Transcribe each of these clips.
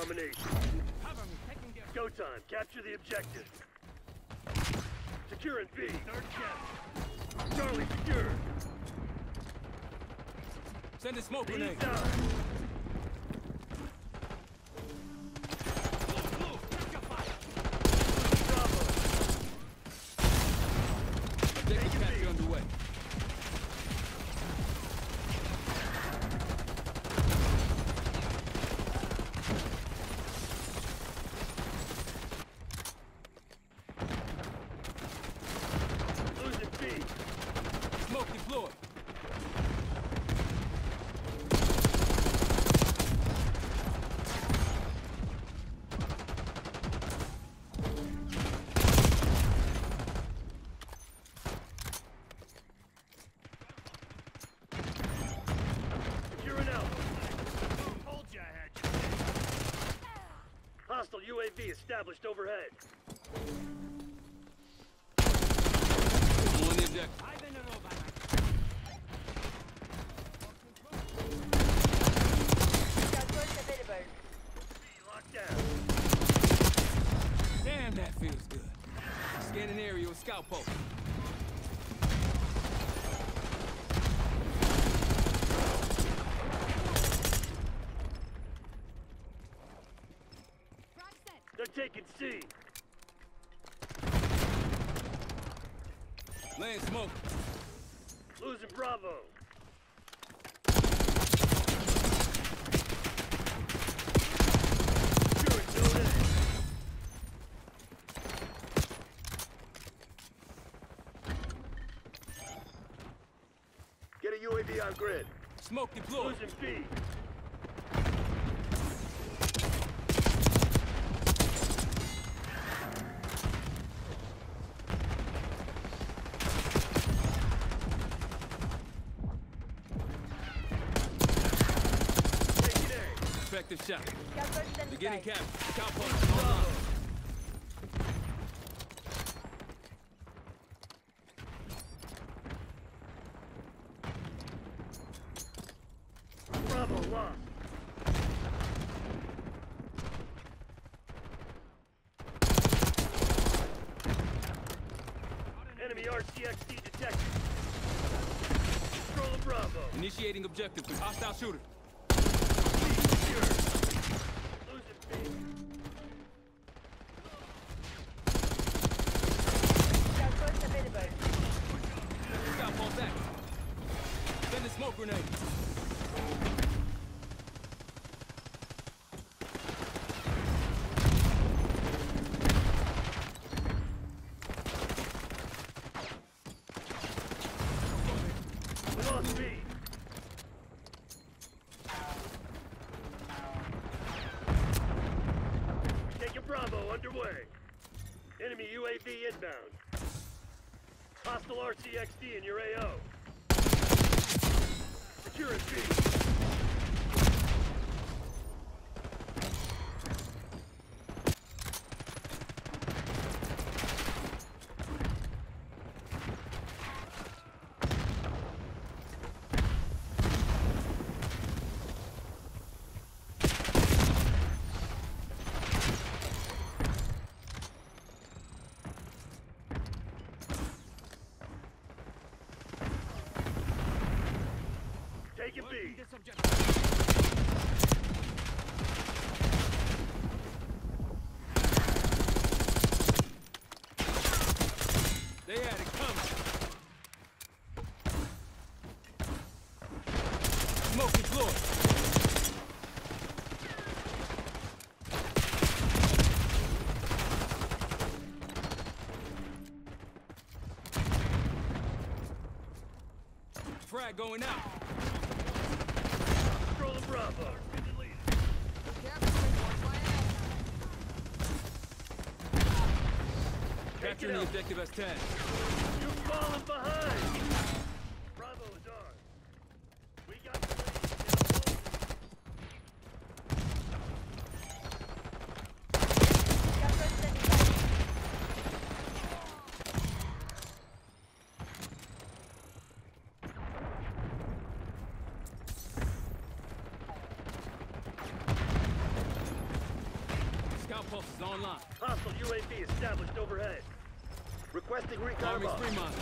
domination. Go time. Capture the objective. Securing B. Third check. Charlie secure. Send a smoke grenade. down. Bravo. Objective capture underway. Losing B. Smoke deployed. Securing Alpha. Told you I had you. Hostile UAV established overhead. Damn, that feels good. Scanning area with scout post. They're taking C. Laying smoke. Losing Bravo. Securing Zone A. Get a UAV on grid. Smoke deployed. Losing B. A. Effective shot. Beginning cap. Scout post. Online. Bravo. Bravo. Enemy RCXD detected. Control of Bravo. Initiating objective. With hostile shooter. Secure. Losing B. Scout post active. Send a smoke grenade. We lost B. Taking Underway. Enemy UAV inbound. Hostile RCXD in your AO. Securing B. Taking B. They had it coming. Smoke deployed. Frag going out. Bravo. Capturing the objective as 10. You've fallen behind. Bravo is ours. We got the lead. Is online. Hostile UAV established overhead. Requesting recon Army's above. Fremont.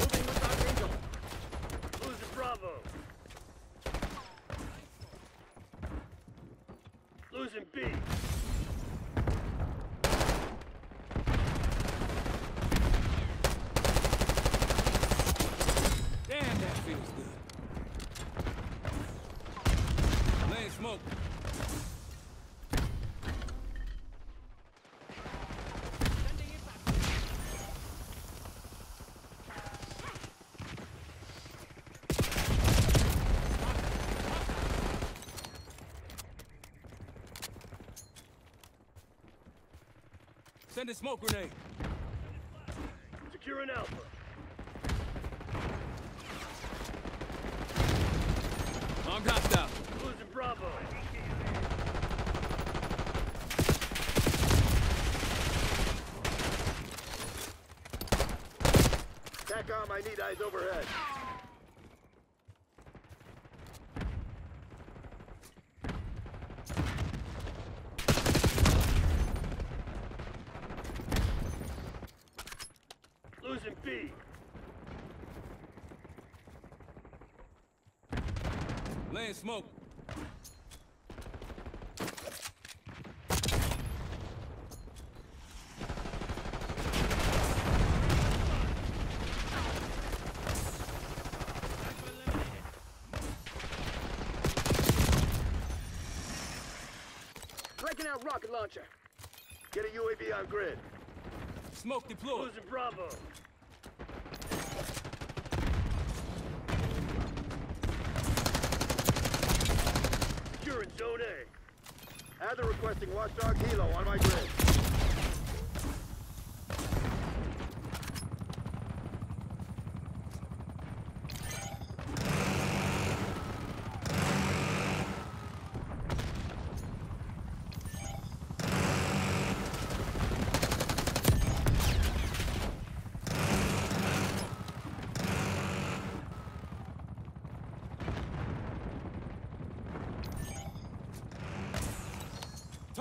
Moving with Archangel. Losing Bravo. Losing B. Damn, that feels good. Laying smoke. Send a smoke grenade. Securing Alpha. Armed hostile. Losing Bravo. TACOM, I need eyes overhead. Losing B. Laying smoke. Breaking out rocket launcher. Get a UAV on grid. Smoke deployed. Losing Bravo. Securing Zone A. The requesting Watchdog Helo on my grid.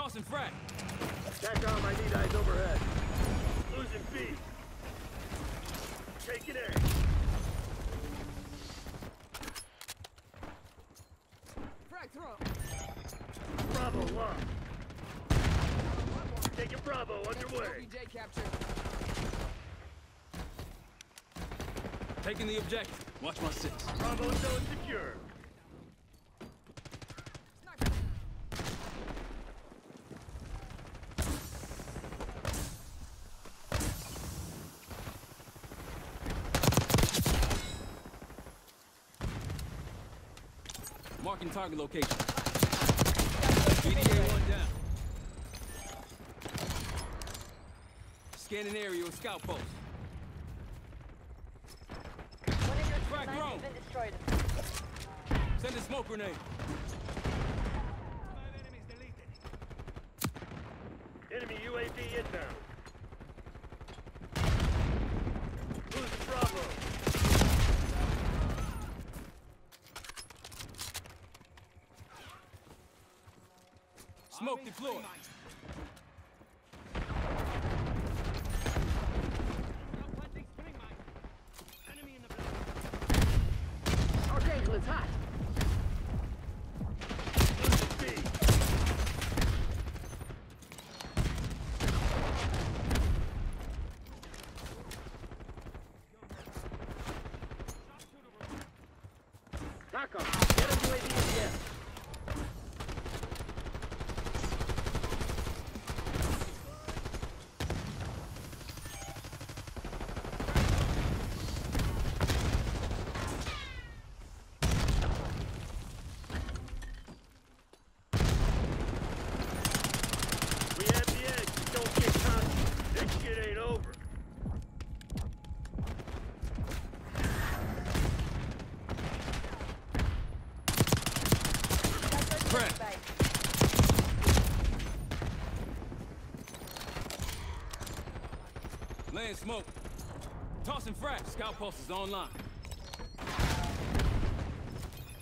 Tossing frag. TACOM, I need eyes overhead. Losing B. Taking A. Frag throw. Bravo locked. Taking Bravo underway. OBJ captured. Taking the objective. Watch my six. Bravo zone secure. Marking target location. EDA one down. Scanning area with scout post. One of your Frag mines drone. been destroyed. Send a smoke grenade. Enemy UAV inbound. Losing Bravo. Smoke deployed. Archangel is hot. Losing B. TACOM, get a UAV in the air. We have the edge, but don't get cocky. This shit ain't over. Frag. Laying smoke. Tossing frag. Scout post is online.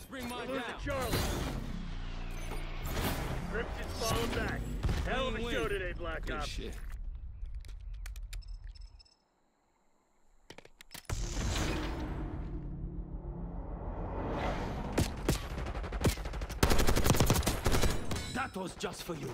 Spring We're mine losing down. Charlie. Crimson's falling back. Hell of a Clean show today, Black Good Ops. shit. That was just for you.